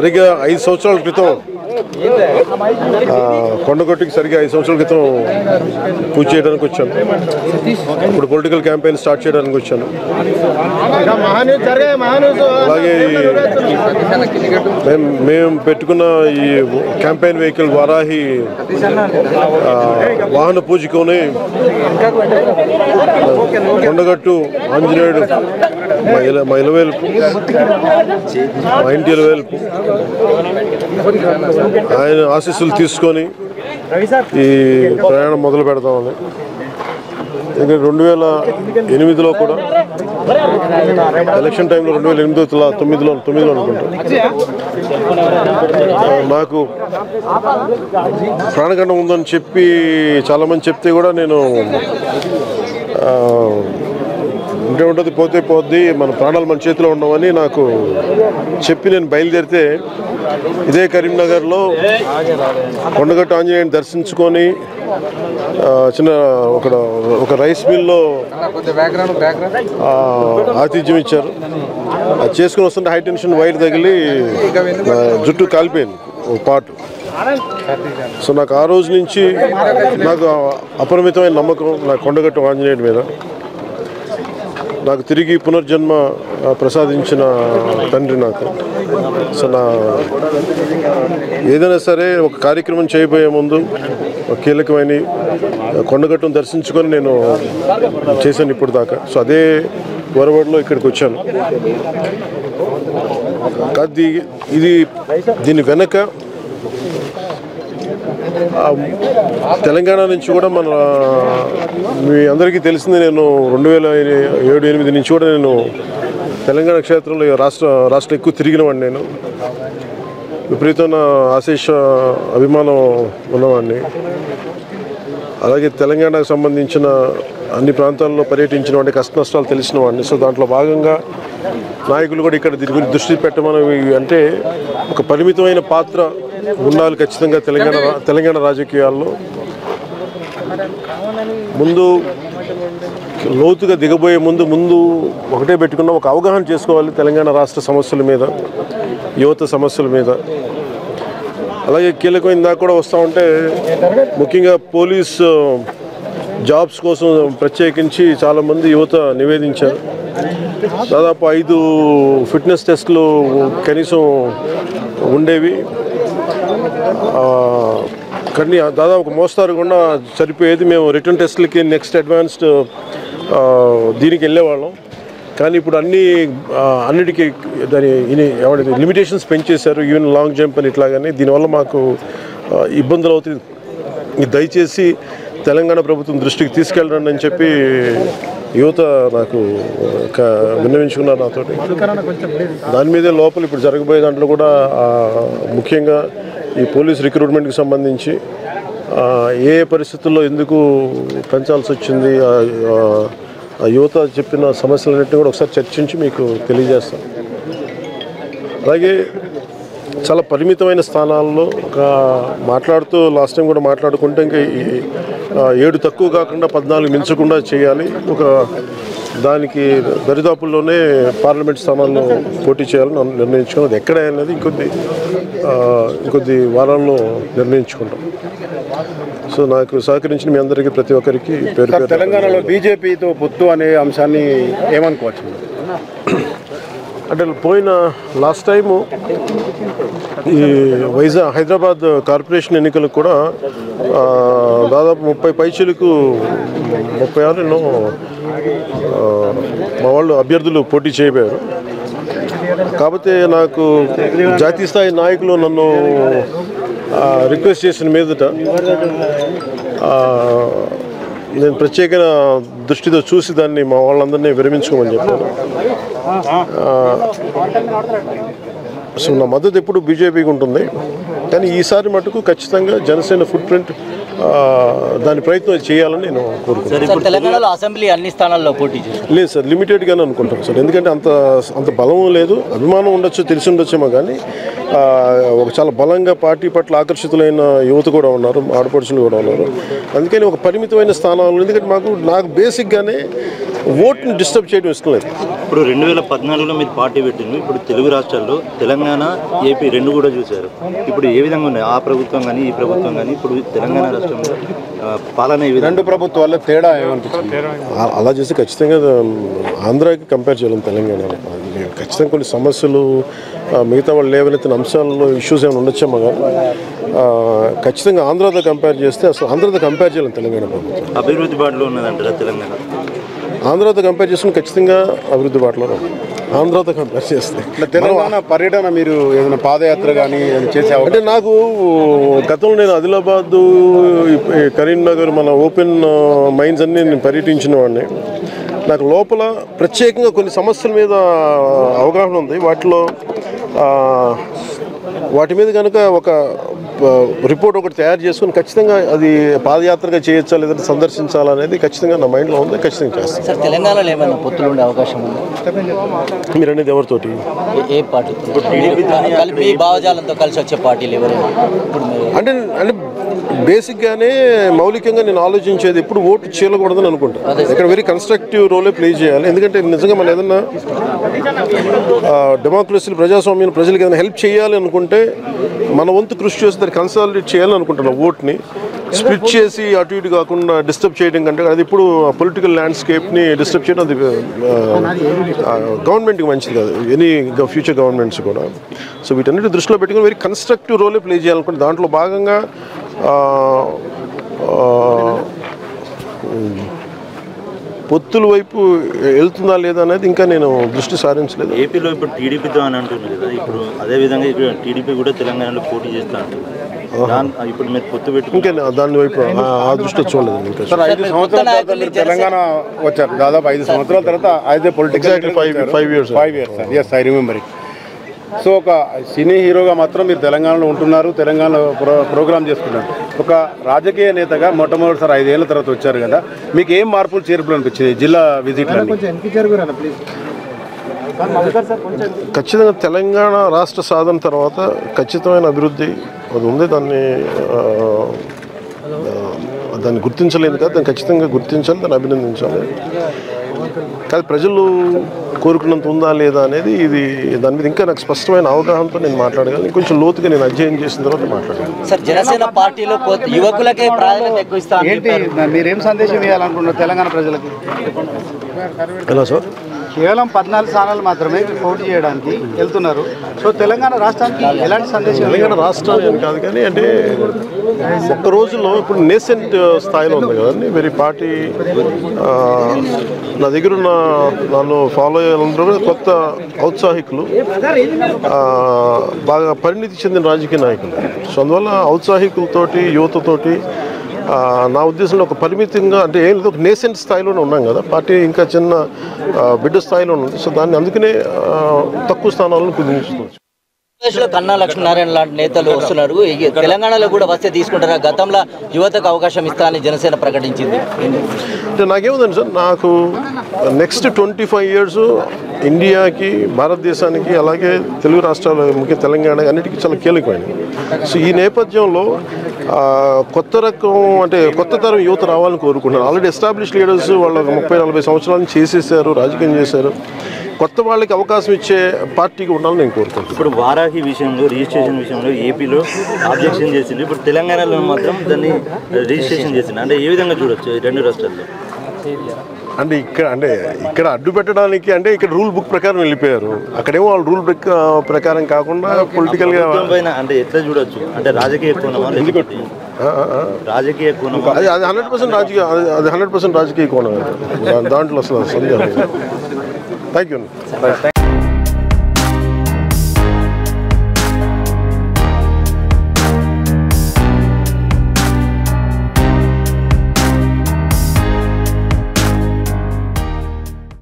సరిగ్గా ఐదు సంవత్సరాల క్రితం. కొండగొట్టుకి సరిగ్గా ఐదు సంవత్సరాల క్రితం పూజ చేయడానికి వచ్చాను. ఇప్పుడు పొలిటికల్ క్యాంపెయిన్ స్టార్ట్ చేయడానికి వచ్చాను. అలాగే మేము మేము పెట్టుకున్న ఈ క్యాంపెయిన్ వెహికల్ వారాహి వాహన పూజకుని కొండగట్టు ఆంజనేయుడు మహిళ ఇల మా ఇలవేల్పు మా ఇంటి ఇలవేల్పు ఆయన ఆశీస్సులు తీసుకొని ఈ ప్రయాణం మొదలు పెడతామని ఎందుకంటే రెండు వేల ఎనిమిదిలో కూడా ఎలక్షన్ టైంలో రెండు వేల ఎనిమిదో తొమ్మిది తొమ్మిదిలో తొమ్మిదిలో అనుకుంటా. నాకు ప్రాణగండం ఉందని చెప్పి చాలామంది చెప్తే కూడా నేను ఉంటే ఉంటుంది పోతే పోద్ది మన ప్రాణాలు మన చేతిలో ఉండవని నాకు చెప్పి నేను బయలుదేరితే ఇదే కరీంనగర్లో కొండగట్టు ఆంజనేయుని దర్శించుకొని చిన్న ఒక ఒక రైస్ మిల్లో ఆతిథ్యం ఇచ్చారు. అది చేసుకుని వస్తుంటే హై టెన్షన్ వైర్ తగిలి జుట్టు కాలిపోయింది ఒక పాటు. సో నాకు ఆ రోజు నుంచి నాకు అపరిమితమైన నమ్మకం నా కొండగట్టు ఆంజనేయుడి మీద. నాకు తిరిగి పునర్జన్మ ప్రసాదించిన తండ్రి నాకు. సో నా ఏదైనా సరే ఒక కార్యక్రమం చేయబోయే ముందు ఒక కీలకమైన కొండగట్టును దర్శించుకొని నేను చేశాను ఇప్పుడు దాకా. సో అదే వరవడిలో ఇక్కడికి వచ్చాను. అది ఇది దీని వెనక తెలంగాణ నుంచి కూడా మన మీ అందరికీ తెలిసింది నేను రెండు వేల ఏడు ఎనిమిది నుంచి కూడా నేను తెలంగాణ క్షేత్రంలో రాష్ట్ర రాష్ట్రం ఎక్కువ తిరిగిన వాడిని నేను. విపరీతమైన ఆశీష అభిమానం ఉన్నవాడిని. అలాగే తెలంగాణకు సంబంధించిన అన్ని ప్రాంతాల్లో పర్యటించిన వాడిని కష్ట నష్టాలు తెలిసిన వాడిని. సో దాంట్లో భాగంగా నాయకులు కూడా ఇక్కడ దీని గురించి దృష్టి పెట్టమని అంటే ఒక పరిమితమైన పాత్ర ఉండాలి ఖచ్చితంగా తెలంగాణ రా- తెలంగాణ రాజకీయాల్లో ముందు లోతుగా దిగబోయే ముందు ముందు ఒకటే పెట్టుకున్న ఒక అవగాహన చేసుకోవాలి తెలంగాణ రాష్ట్ర సమస్యల మీద యువత సమస్యల మీద. అలాగే కీలకమైన దాకా కూడా వస్తూ ఉంటే ముఖ్యంగా పోలీస్ జాబ్స్ కోసం ప్రత్యేకించి చాలామంది యువత నివేదించారు. దాదాపు ఐదు ఫిట్నెస్ టెస్ట్లు కనీసం ఉండేవి. కానీ దాదాపు ఒక మోస్తారు కూడా సరిపోయేది. మేము రిటర్న్ టెస్ట్లకి నెక్స్ట్ అడ్వాన్స్డ్ దీనికి వెళ్ళేవాళ్ళం. కానీ ఇప్పుడు అన్ని అన్నిటికీ దాని ఏమంటే లిమిటేషన్స్ పెంచేశారు. ఈవెన్ లాంగ్ జంప్ అని ఇట్లాగని. దీనివల్ల మాకు ఇబ్బందులు అవుతుంది దయచేసి తెలంగాణ ప్రభుత్వం దృష్టికి తీసుకెళ్ళండి అని చెప్పి యువత నాకు విన్నవించుకున్నారు నాతోటి. దాని మీదే లోపల ఇప్పుడు జరగబోయే దాంట్లో కూడా ముఖ్యంగా ఈ పోలీస్ రిక్రూట్మెంట్కి సంబంధించి ఏ ఏ పరిస్థితుల్లో ఎందుకు పెంచాల్సి వచ్చింది ఆ, యువత చెప్పిన సమస్యలన్నింటినీ కూడా ఒకసారి చర్చించి మీకు తెలియజేస్తాం. అలాగే చాలా పరిమితమైన స్థానాల్లో ఒక మాట్లాడుతూ లాస్ట్ టైం కూడా మాట్లాడుకుంటే ఇంకా ఈ, ఏడు తక్కువ కాకుండా పద్నాలుగు మించకుండా చేయాలి. ఒక దానికి దరిదాపుల్లోనే పార్లమెంట్ స్థానాల్లో పోటీ చేయాలని నిర్ణయించుకున్నది. ఎక్కడ అనేది ఇంకొద్ది ఇంకొద్ది వారాల్లో నిర్ణయించుకుంటాం. సో నాకు సహకరించిన మీ అందరికీ ప్రతి ఒక్కరికి పేరు తెలంగాణలో బీజేపీతో పొత్తు అనే అంశాన్ని ఏమనుకోవచ్చు? అంటే పోయిన లాస్ట్ టైము ఈ వైజాగ్ హైదరాబాద్ కార్పొరేషన్ ఎన్నికలకు కూడా దాదాపు ముప్పై పైచీలకు ముప్పై ఆరు ఎన్నో మా వాళ్ళు అభ్యర్థులు పోటీ చేయబోయారు. కాకపోతే నాకు జాతీయ స్థాయి నాయకులు నన్ను రిక్వెస్ట్ చేసిన మీదట నేను ప్రత్యేక దృష్టితో చూసి దాన్ని మా వాళ్ళందరినీ విరమించుకోమని చెప్పాను సో నా మద్దతు ఎప్పుడు బీజేపీకి ఉంటుంది. కానీ ఈసారి మటుకు ఖచ్చితంగా జనసేన ఫుట్ ప్రింట్ దాని ప్రయత్నం చేయాలని నేను కోరుకుంటున్నాను. అసెంబ్లీ అన్ని స్థానాల్లో పోటీ లేదు సార్ లిమిటెడ్గానే అనుకుంటాం సార్. ఎందుకంటే అంత అంత బలం లేదు. అభిమానం ఉండొచ్చు తెలిసి ఉండొచ్చేమో కానీ ఒక చాలా బలంగా పార్టీ పట్ల ఆకర్షితులైన యువత కూడా ఉన్నారు ఆడపడుచులు కూడా ఉన్నారు. అందుకని ఒక పరిమితమైన స్థానాలు ఎందుకంటే మాకు నాకు బేసిక్గానే ఓట్ని డిస్టర్బ్ చేయడం ఇష్టం లేదు. ఇప్పుడు రెండు వేల పద్నాలుగులో మీరు పార్టీ పెట్టింది ఇప్పుడు తెలుగు రాష్ట్రాల్లో తెలంగాణ ఏపీ రెండు కూడా చూశారు. ఇప్పుడు ఏ విధంగా ఉన్నాయి? ఆ ప్రభుత్వం కానీ ఈ ప్రభుత్వం కానీ ఇప్పుడు తెలంగాణ రాష్ట్రంలో పాలన రెండు ప్రభుత్వాల్లో తేడా ఆ- అలా చేస్తే ఖచ్చితంగా ఆంధ్రాకి కంపేర్ చేయలేం తెలంగాణ. ఖచ్చితంగా కొన్ని సమస్యలు మిగతా వాళ్ళు లేవనెత్తిన అంశాల్లో ఇష్యూస్ ఏమైనా ఉండొచ్చేమో కానీ ఖచ్చితంగా ఆంధ్రాతో కంపేర్ చేస్తే అసలు ఆంధ్రాతో కంపేర్ చేయలేం తెలంగాణ ప్రభుత్వం. అభివృద్ధి బాటలో ఉన్నదంటారా తెలంగాణ? ఆంధ్రాతో కంపేర్ చేసుకుని ఖచ్చితంగా అభివృద్ధి బాటలో. ఆంధ్రాతో కంపేర్ చేస్తే. ఇట్లా తెలంగాణ పర్యటన మీరు ఏదైనా పాదయాత్ర కానీ చేసే అంటే నాకు గతంలో నేను ఆదిలాబాద్ కరీంనగర్ మన ఓపెన్ మైన్స్ అన్ని నేను పర్యటించిన వాడిని. నాకు లోపల ప్రత్యేకంగా కొన్ని సమస్యల మీద అవగాహన ఉంది. వాటిలో వాటి మీద కనుక ఒక రిపోర్ట్ ఒకటి తయారు చేసుకుని ఖచ్చితంగా అది పాదయాత్రగా చేయొచ్చా లేదంటే సందర్శించాలా అనేది ఖచ్చితంగా నా మైండ్లో ఉంది ఖచ్చితంగా చేస్తాను. సార్ తెలంగాణలో ఏమైనా పొత్తులు ఉండే అవకాశం ఉందా? మీరు అనేది ఎవరితోటి? ఏ- పార్టీ? కలిపి భావజాలంతో కలిసి వచ్చే పార్టీలు మీరు అంటే అంటే బేసిక్గానే మౌలికంగా నేను ఆలోచించేది ఎప్పుడు ఓటు చేయకూడదని అనుకుంటాను ఇక్కడ వెరీ కన్స్ట్రక్టివ్ రోలే ప్లే చేయాలి. ఎందుకంటే నిజంగా మనం ఏదన్నా డెమోక్రసీ ప్రజాస్వామ్యం ప్రజలకు ఏదైనా హెల్ప్ చేయాలి అనుకుంటే మన వంతు కృషి చేసి దాన్ని కన్సాలిడేట్ చేయాలని అనుకుంటున్నాం ఓట్ని. స్ప్లిట్ చేసి అటు ఇటు కాకుండా డిస్టర్బ్ చేయడం కంటే అది ఇప్పుడు పొలిటికల్ ల్యాండ్స్కేప్ని డిస్టర్బ్ చేయడం అది గవర్నమెంట్కి మంచిది కాదు. ఎనీ ఫ్యూచర్ గవర్నమెంట్స్ కూడా. సో వీటన్నిటి దృష్టిలో పెట్టుకుని వెరీ కన్స్ట్రక్టివ్ రోలే ప్లే చేయాలనుకుంటే దాంట్లో భాగంగా పొత్తుల వైపు వెళ్తుందా లేదా అనేది ఇంకా నేను దృష్టి సారించలేదు. ఏపీలో ఇప్పుడు టీడీపీతో అని అంటున్నారు కదా ఇప్పుడు అదే విధంగా ఇప్పుడు టీడీపీ కూడా తెలంగాణలో పోటీ చేస్తా అంటుంది దాని ఇప్పుడు మీరు పొత్తు పెట్టుకుంటే ఇంకా దాని వైపు ఆ- దృష్టి చూడలేదు ఇంకా సార్ ఐదు సంవత్సరాల తర్వాత మీరు తెలంగాణ వచ్చారు. దాదాపు ఐదు సంవత్సరాల తర్వాత అయితే political Exactly five- five years. Five years yes I remember so ఒక సినీ హీరోగా మాత్రం మీరు తెలంగాణలో ఉంటున్నారు తెలంగాణలో ప్రో ప్రోగ్రామ్ చేసుకున్నారు. ఒక రాజకీయ నేతగా మొట్టమొదటిసారి ఐదేళ్ళ తర్వాత వచ్చారు కదా మీకు ఏం మార్పులు చేర్పులు అనిపించింది జిల్లా విజిట్ ఖచ్చితంగా తెలంగాణ రాష్ట్ర సాధన తర్వాత ఖచ్చితమైన అభివృద్ధి అది ఉంది దాన్ని దాన్ని గుర్తించలేదు కదా దాన్ని ఖచ్చితంగా గుర్తించాలి దాన్ని అభినందించాలి. కానీ ప్రజలు కోరుకున్నంత ఉందా లేదా అనేది ఇది దాని మీద ఇంకా నాకు స్పష్టమైన అవగాహనతో నేను మాట్లాడగలను. ఇంకొంచెం లోతుగా నేను అధ్యయనం చేసిన తర్వాత మాట్లాడగలను. సార్ జనసేన పార్టీలో యువకులకే ప్రాధాన్యత ఎక్కువ ఇస్తా అని ఏంటి చెప్పారు. మీరేం సందేశం ఇవ్వాలనుకుంటున్నారు తెలంగాణ ప్రజలకి? ఎలా సార్? కేవలం పద్నాలుగు స్థానాలు మాత్రమే పోటీ చేయడానికి వెళ్తున్నారు. సో తెలంగాణ రాష్ట్రానికి ఎలాంటి సందేశం తెలంగాణ రాష్ట్రానికి కాదు కానీ అంటే ఒక్క రోజులో ఇప్పుడు నేసెంట్ స్థాయిలో ఉంది కదండి. మరి పార్టీ నా దగ్గర ఉన్న నన్ను ఫాలో అయ్యాలంటే కొత్త ఔత్సాహికులు బాగా పరిణితి చెందిన రాజకీయ నాయకులు. సో అందువల్ల ఔత్సాహికులతోటి యువతతోటి నా ఉద్దేశంలో ఒక పరిమితంగా అంటే ఏం లేదు ఒక నేసెంట్ స్థాయిలోనే ఉన్నాం కదా. పార్టీ ఇంకా చిన్న బిడ్డ స్థాయిలో ఉంది. సో దాన్ని అందుకనే తక్కువ స్థానాలను కుదించుకోవచ్చు. ఆంధ్రప్రదేశ్లో కన్నా లక్ష్మీనారాయణ లాంటి నేతలు వస్తున్నారు. తెలంగాణలో కూడా వస్తే తీసుకుంటారా? గతంలో యువతకు అవకాశం ఇస్తా అని జనసేన ప్రకటించింది. అంటే నాకేముందండి సార్ నాకు నెక్స్ట్ ట్వంటీ ఫైవ్ ఇయర్స్ ఇండియాకి భారతదేశానికి అలాగే తెలుగు రాష్ట్రాలు ముఖ్య తెలంగాణ అన్నిటికీ చాలా కీలకమైనవి. సో ఈ నేపథ్యంలో కొత్త రకం అంటే కొత్త తరం యువత రావాలని కోరుకుంటున్నారు. ఆల్రెడీ ఎస్టాబ్లిష్ లీడర్స్ వాళ్ళు ఒక ముప్పై నలభై సంవత్సరాలు చేసేసారు రాజకీయం చేశారు. కొత్త వాళ్ళకి అవకాశం ఇచ్చే పార్టీకి ఉండాలని నేను కోరుకుంటున్నాను. ఇప్పుడు వారాహి విషయంలో రిజిస్ట్రేషన్ విషయంలో ఏపీలో అబ్జెక్షన్ చేసింది. ఇప్పుడు తెలంగాణలో మాత్రం దాన్ని రిజిస్ట్రేషన్ చేసింది. అంటే ఏ విధంగా చూడొచ్చు రెండు రాష్ట్రాల్లో? అంటే ఇక్కడ అంటే ఇక్కడ అడ్డు పెట్టడానికి అంటే ఇక్కడ రూల్ బుక్ ప్రకారం వెళ్ళిపోయారు. అక్కడేమో వాళ్ళు రూల్ ప్రకారం కాకుండా పొలిటికల్గా ప్రభుత్వం పైన అంటే ఎట్లా చూడొచ్చు? అంటే రాజకీయ రాజకీయ కోణమా? అది అది హండ్రెడ్ పర్సెంట్ రాజకీయ అది- హండ్రెడ్ పర్సెంట్ రాజకీయ కోణం దాంట్లో అసలు సందేహం థ్యాంక్ యూ